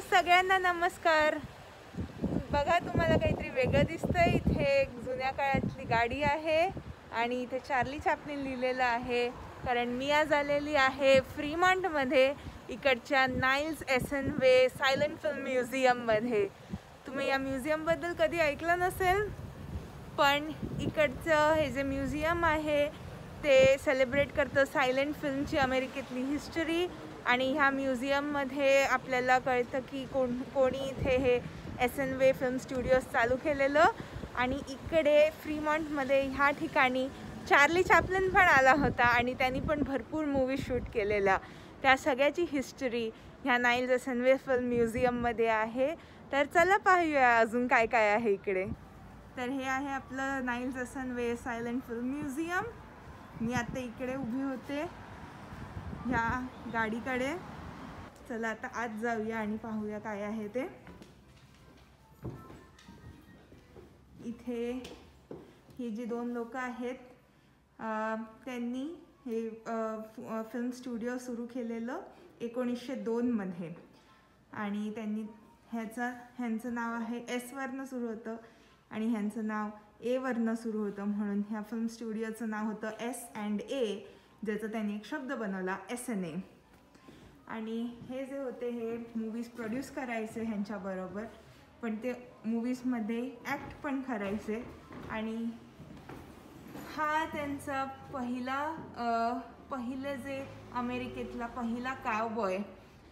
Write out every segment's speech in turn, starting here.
सगळ्यांना नमस्कार. बघा तुम्हाला काहीतरी वेगळं दिसतंय. इथे एक जुन्या काळातली गाडी आहे आणि इथे चार्ली चॅपलिन लिहिलेलं आहे. कारण मी आज आलेली आहे फ्रीमांटमध्ये इकडच्या Niles Essanay silent film म्युझियममध्ये. तुम्ही या म्युझियमबद्दल कधी ऐकलं नसेल? पण इकडचं हे जे म्युझियम आहे ते सेलिब्रेट करतं सायलेंट फिल्मची अमेरिकेतली हिस्टरी आणि ह्या म्युझियममध्ये आपल्याला कळतं की कोण कोणी इथे हे Essanay film studios चालू केलेलं. आणि इकडे फ्रीमॉन्टमध्ये ह्या ठिकाणी चार्ली चॅपलिन पण आला होता आणि त्यांनी पण भरपूर मूवी शूट केलेला. त्या सगळ्याची हिस्टरी ह्या Niles Essanay film म्युझियममध्ये आहे. तर चला पाहूया अजून काय काय आहे इकडे. तर हे आहे आपलं Niles Essanay silent film museum मी आता इकडे उभी होते ह्या गाडीकडे. चला आता आज जाऊया आणि पाहूया काय आहे ते. इथे ही जी दोन लोक आहेत त्यांनी हे फिल्म स्टुडिओ सुरू केलेलं एकोणीसशे दोनमध्ये आणि त्यांनी ह्याचा ह्यांचं नाव आहे एसवरनं सुरू होतं आणि ह्यांचं नाव ए वरनं सुरू होतं म्हणून ह्या फिल्म स्टुडिओचं नाव होतं एस अँड ए ज्याचा त्यांनी एक शब्द बनवला एस एन ए आणि हे जे होते हे मूवीज प्रोड्यूस करायचे ह्यांच्याबरोबर पण ते मूवीजमध्ये ॲक्ट पण करायचे. आणि हा त्यांचा पहिला पहिलं जे अमेरिकेतला पहिला कावबॉय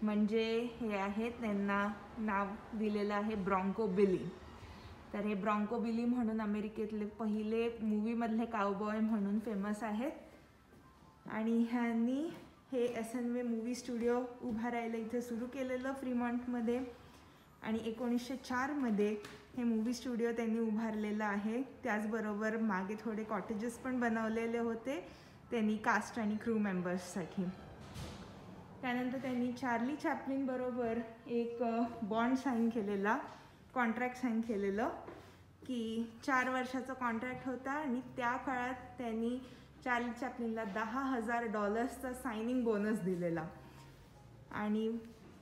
म्हणजे हे आहे त्यांना नाव दिलेलं आहे ब्रॉन्को बिली. तर हे ब्रॉन्को बिली म्हणून अमेरिकेतले पहिले मूवीमधले कावबॉय म्हणून फेमस आहेत. आणि ह्यांनी हे Essanay movie studio उभारायला इथे सुरू केलेलं फ्रीमॉन्टमध्ये आणि एकोणीसशे चारमध्ये हे मूवी स्टुडिओ त्यांनी उभारलेलं आहे. त्याचबरोबर मागे थोडे कॉटेजेस पण बनवलेले होते. त्यांनी कास्ट आणि क्रू मेंबर्ससाठी त्यानंतर त्यांनी चार्ली चॅपलिनबरोबर एक बॉन्ड साईन केलेला. कॉन्ट्रॅक्ट साईन केलेलं की चार वर्षाचा कॉन्ट्रॅक्ट होता आणि त्या काळात त्यांनी चार्ली चॅपलिनला दहा हजार डॉलर्सचा सायनिंग बोनस दिलेला. आणि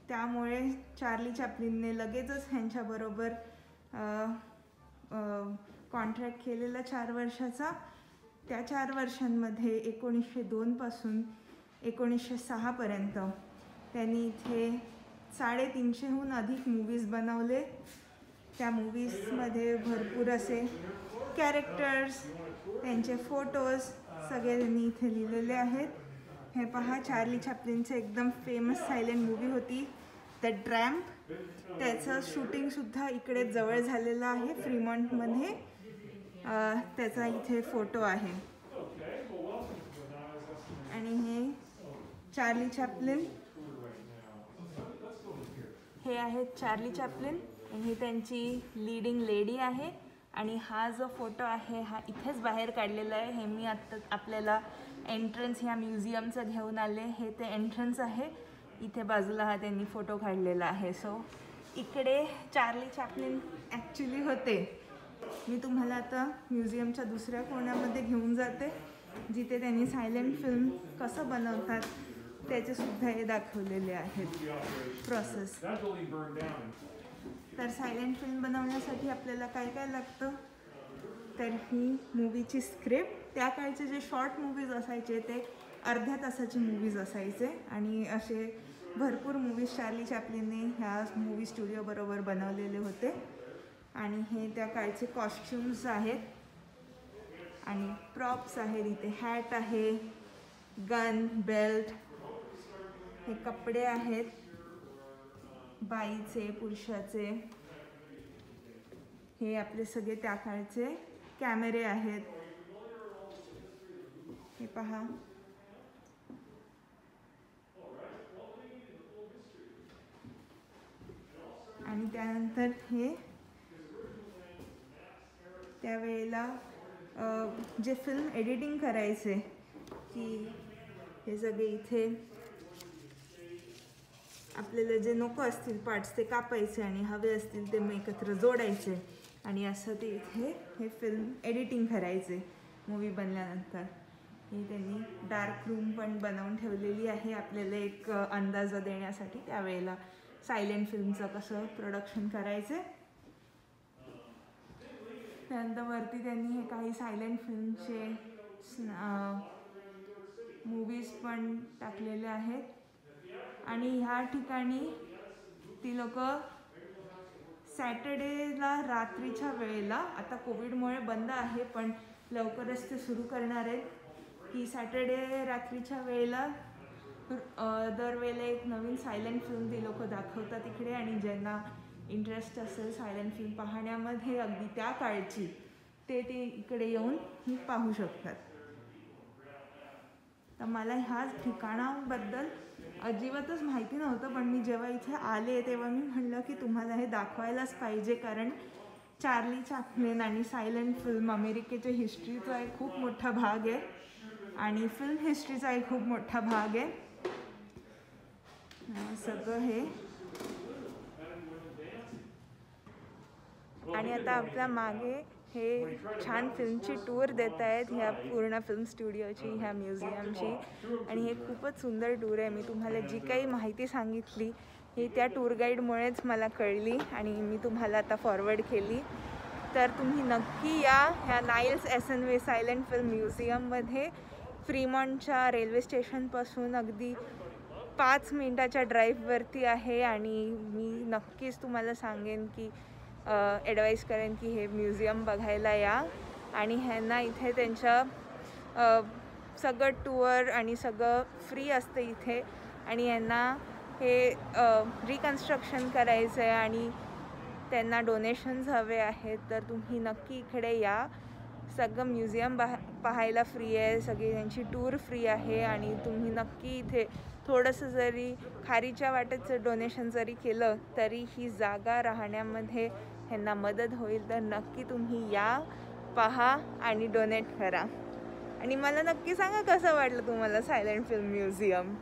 त्यामुळे चार्ली चॅपलिनने लगेचच ह्यांच्याबरोबर कॉन्ट्रॅक्ट केलेला चार वर्षाचा. त्या चार वर्षांमध्ये एकोणीसशे दोनपासून एकोणीसशे सहापर्यंत त्यांनी इथे साडेतीनशेहून अधिक मूवीज बनवले. त्या मूवीजमध्ये भरपूर असे कॅरेक्टर्स त्यांचे फोटोज सगळे त्यांनी इथे लिहिलेले आहेत. हे पहा चार्ली चॅपलिनचं एकदम फेमस सायलेंट मूवी होती द ड्रॅम्प त्याचं शूटिंगसुद्धा इकडे जवळ झालेलं आहे फ्रीमॉन्टमध्ये त्याचा इथे फोटो आहे. आणि हे चार्ली चॅपलिन हे आहेत चार्ली चॅपलिन ही त्यांची लीडिंग लेडी आहे. आणि हा जो फोटो आहे हा इथेच बाहेर काढलेला आहे. हे मी आत्ता आपल्याला एंट्रन्स ह्या म्युझियमचं घेऊन आले. हे ते एंट्रन्स आहे. इथे बाजूला हा त्यांनी फोटो काढलेला आहे. सो इकडे चार्ली चॅपलिन ॲक्च्युली होते. मी तुम्हाला आता म्युझियमच्या दुसऱ्या कोण्यामध्ये घेऊन जाते जिथे त्यांनी सायलेंट फिल्म कसं बनवतात त्याचेसुद्धा हे दाखवलेले आहेत. प्रोसेस तर सायलेंट फिल्म बनवण्यासाठी आपल्याला काय काय लागतं? तर ही मूवीची स्क्रिप्ट त्या काळचे जे शॉर्ट मूवीज असायचे ते अर्ध्या तासाचे मूवीज असायचे. आणि असे भरपूर मूवीज चार्ली चॅपलीने ह्या मूवी स्टुडिओबरोबर बनवलेले होते. आणि हे त्या काळचे कॉस्ट्युम्स आहेत. आणि प्रॉप्स आहेत इथे. हॅट आहे गन बेल्ट हे कपडे आहेत. बाईचे पुरुषाचे. हे आपले सगळे त्या काळचे कॅमेरे आहेत. हे पहा. आणि त्यानंतर हे त्यावेळेला जे फिल्म एडिटिंग करायचे की हे सगळे इथे आपल्याला जे नको असतील पार्ट्स ते कापायचे आणि हवे असतील ते मग एकत्र जोडायचे. आणि असं ते इथे हे फिल्म एडिटिंग करायचे मूवी बनल्यानंतर. ही त्यांनी डार्क रूम पण बनवून ठेवलेली आहे. आपल्याला एक अंदाजा अंदाज देण्यासाठी त्यावेळेला सायलेंट फिल्मचं कसं प्रोडक्शन करायचं. त्यानंतर वरती त्यांनी हे काही सायलेंट फिल्मचे मूवीज पण टाकलेले आहेत. आणि ह्या ठिकाणी ती लोक सॅटर्डेला रात्रीच्या वेळेला आता कोविडमुळे बंद आहे पण लवकरच ते सुरू करणार आहेत. की सॅटर्डे रात्रीच्या वेळेला दरवेळेला एक नवीन सायलेंट फिल्म ती लोक दाखवतात इकडे आणि ज्यांना इंटरेस्ट असेल सायलेंट फिल्म पाहण्यामध्ये अगदी त्या काळची ते ते इकडे येऊन ही पाहू शकतात. तर मला ह्याच ठिकाणाबद्दल अजिबातच माहिती नव्हतं पण मी जेव्हा इथे आले तेव्हा मी म्हणलं की तुम्हाला हे दाखवायलाच पाहिजे कारण चार्ली चॅपलिन आणि सायलेंट फिल्म अमेरिकेच्या हिस्ट्रीचा एक खूप मोठा भाग आहे आणि फिल्म हिस्ट्रीचा एक खूप मोठा भाग आहे. सगळं हे. आणि आता आपल्या मागे हे छान फिल्मची टूर देत आहेत ह्या पूर्ण फिल्म स्टुडिओची ह्या म्युझियमची आणि हे खूपच सुंदर टूर आहे. मी तुम्हाला जी काही माहिती सांगितली ही त्या टूर गाईडमुळेच मला कळली आणि मी तुम्हाला आता फॉरवर्ड केली. तर तुम्ही नक्की या ह्या Niles Essanay silent film म्युझियममध्ये फ्रीमॉन्टच्या रेल्वे स्टेशनपासून अगदी पाच मिनटाच्या ड्राईव्हवरती आहे आणि मी नक्कीच तुम्हाला सांगेन की ॲडवाईज करेन की हे म्युझियम बघायला या. आणि ह्यांना इथे त्यांच्या सगळं टूअर आणि सगळं फ्री असतं इथे. आणि यांना हे रिकन्स्ट्रक्शन करायचं आहे आणि त्यांना डोनेशन्स हवे आहेत तर तुम्ही नक्की इकडे या. सगळं म्युझियम बहा पाहायला फ्री आहे सगळी त्यांची टूर फ्री आहे आणि तुम्ही नक्की इथे थोडंसं जरी खारीच्या वाटेचं डोनेशन जरी केलं तरी ही जागा राहण्यामध्ये ह्यांना मदत होईल. तर नक्की तुम्ही या पहा आणि डोनेट करा. आणि मला नक्की सांगा कसं वाटलं तुम्हाला सायलेंट फिल्म म्युझियम